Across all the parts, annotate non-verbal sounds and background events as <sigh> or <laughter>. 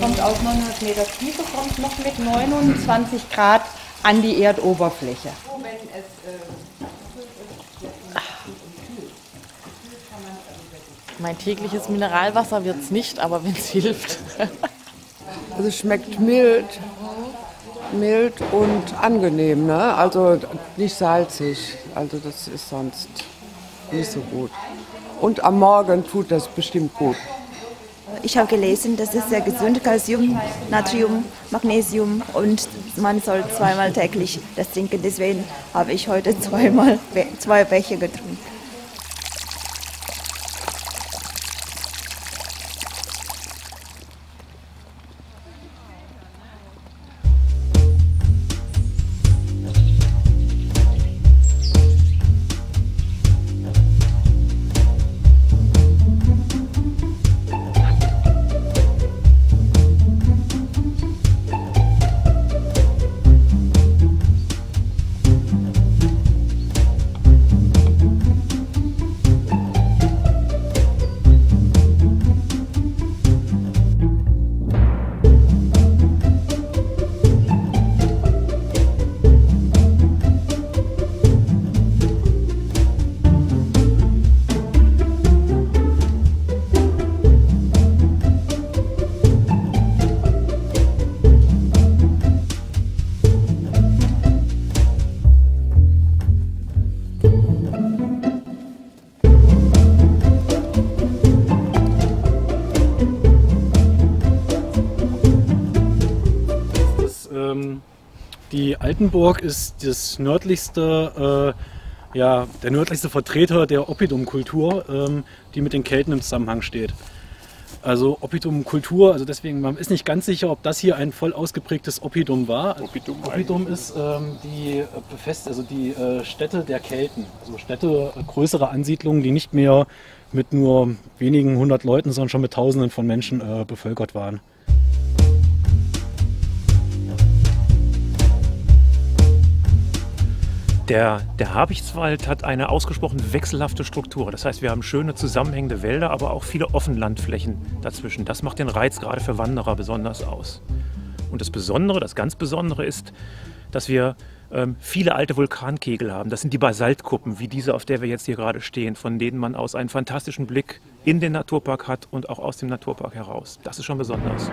kommt aus 900 Meter Tiefe, kommt noch mit 29 Grad an die Erdoberfläche. Mein tägliches Mineralwasser wird es nicht, aber wenn es hilft. Also es schmeckt mild, mild und angenehm, ne? Also nicht salzig. Also das ist sonst nicht so gut. Und am Morgen tut das bestimmt gut. Ich habe gelesen, das ist sehr gesund, Calcium, Natrium, Magnesium und man soll zweimal täglich das trinken. Deswegen habe ich heute zweimal zwei Becher getrunken. Die Altenburg ist das nördlichste, äh, ja, der nördlichste Vertreter der Oppidum-Kultur, ähm, die mit den Kelten im Zusammenhang steht. Also Oppidum-Kultur, also deswegen, man ist nicht ganz sicher, ob das hier ein voll ausgeprägtes Oppidum war. Oppidum, Oppidum ist ähm, die äh, befest, also die äh, Städte der Kelten, also Städte, äh, größere Ansiedlungen, die nicht mehr mit nur wenigen hundert Leuten, sondern schon mit Tausenden von Menschen äh, bevölkert waren. Der, der Habichtswald hat eine ausgesprochen wechselhafte Struktur. Das heißt, wir haben schöne zusammenhängende Wälder, aber auch viele Offenlandflächen dazwischen. Das macht den Reiz gerade für Wanderer besonders aus. Und das Besondere, das ganz Besondere ist, dass wir ähm, viele alte Vulkankegel haben. Das sind die Basaltkuppen, wie diese, auf der wir jetzt hier gerade stehen, von denen man aus einen fantastischen Blick in den Naturpark hat und auch aus dem Naturpark heraus. Das ist schon besonders.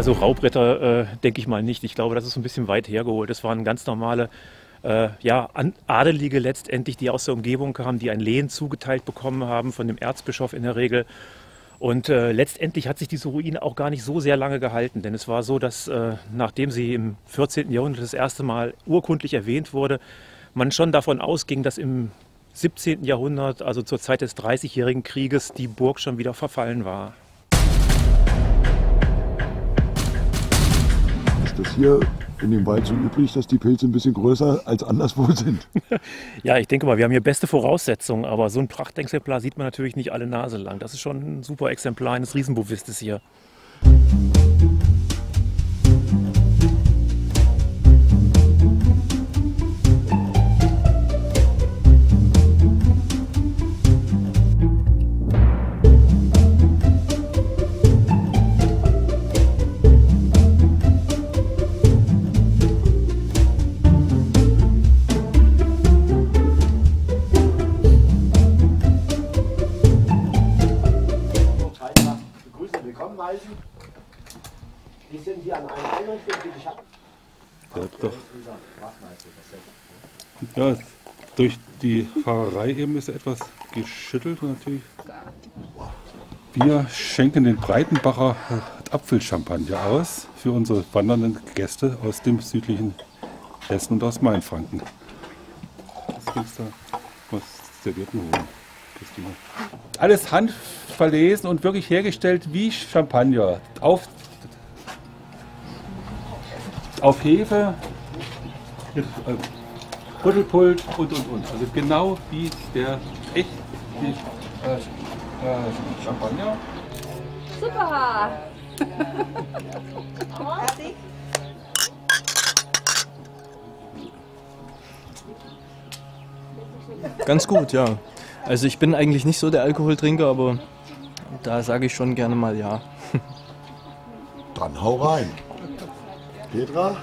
Also Raubritter äh, denke ich mal nicht. Ich glaube, das ist ein bisschen weit hergeholt. Das waren ganz normale äh, ja, Adelige letztendlich, die aus der Umgebung kamen, die ein Lehen zugeteilt bekommen haben von dem Erzbischof in der Regel. Und äh, letztendlich hat sich diese Ruine auch gar nicht so sehr lange gehalten, denn es war so, dass äh, nachdem sie im 14. Jahrhundert das erste Mal urkundlich erwähnt wurde, man schon davon ausging, dass im 17. Jahrhundert, also zur Zeit des Dreißigjährigen Krieges, die Burg schon wieder verfallen war. Das hier in dem Wald so üblich, dass die Pilze ein bisschen größer als anderswo sind? <laughs> Ja, ich denke mal, wir haben hier beste Voraussetzungen, aber so ein Prachtexemplar sieht man natürlich nicht alle Nase lang. Das ist schon ein super Exemplar eines Riesenbovistes hier. Willkommen heißen. Die sind hier an einer Einrichtung, die ich habe. Ja, doch. Ja, durch die Fahrerei eben ist er etwas geschüttelt natürlich. Wir schenken den Breitenbacher Apfelchampagner aus für unsere wandernden Gäste aus dem südlichen Hessen und aus Mainfranken. kriegst du was Servietten holen. Alles handverlesen und wirklich hergestellt wie Champagner. Auf, auf Hefe, mit, äh, Rüttelpult und und und. Also genau wie der echte äh, äh, Champagner. Super! Ganz gut, ja. Also ich bin eigentlich nicht so der Alkoholtrinker, aber da sage ich schon gerne mal ja. <laughs> Dann hau rein. Petra?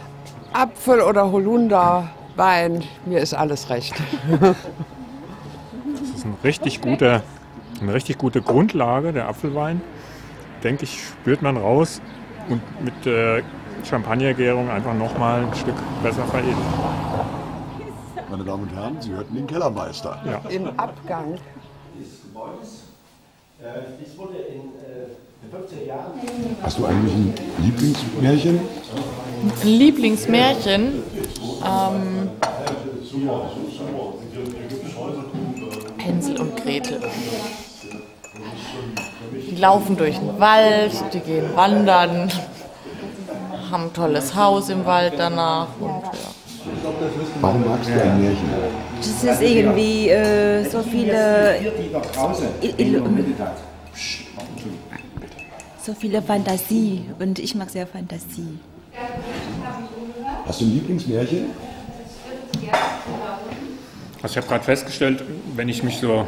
Apfel oder Holunder, Wein, mir ist alles recht. Das ist ein richtig guter, eine richtig gute Grundlage, der Apfelwein. Denke ich, spürt man raus und mit der Champagnergärung einfach nochmal ein Stück besser veredelt. Meine Damen und Herren, Sie hörten den Kellermeister. Ja. Im Abgang. Das wurde in den 50er Jahren. Hast du eigentlich ein Lieblingsmärchen? Ein Lieblingsmärchen. Ähm, Hänsel und Gretel. Die laufen durch den Wald, die gehen wandern, haben ein tolles Haus im Wald danach. Und. Warum magst du ein Märchen? Das ist irgendwie äh, so viele, so viele Fantasie und ich mag sehr Fantasie. Hast du ein Lieblingsmärchen? Also ich habe gerade festgestellt, wenn ich mich so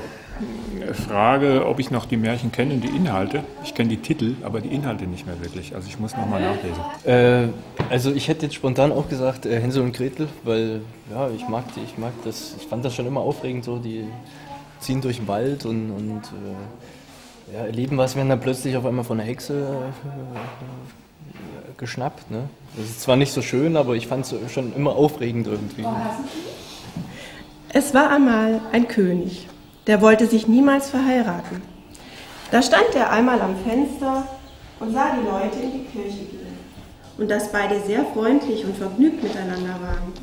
frage, ob ich noch die Märchen kenne und die Inhalte. Ich kenne die Titel, aber die Inhalte nicht mehr wirklich. Also ich muss nochmal nachlesen. Äh, also ich hätte jetzt spontan auch gesagt äh, Hänsel und Gretel, weil ja, ich mag die, ich mag das, ich fand das schon immer aufregend so, die ziehen durch den Wald und, und äh, ja, erleben was, werden dann plötzlich auf einmal von einer Hexe äh, geschnappt. Ne? Das ist zwar nicht so schön, aber ich fand es schon immer aufregend irgendwie. Es war einmal ein König, der wollte sich niemals verheiraten. Da stand er einmal am Fenster und sah die Leute in die Kirche gehen und dass beide sehr freundlich und vergnügt miteinander waren.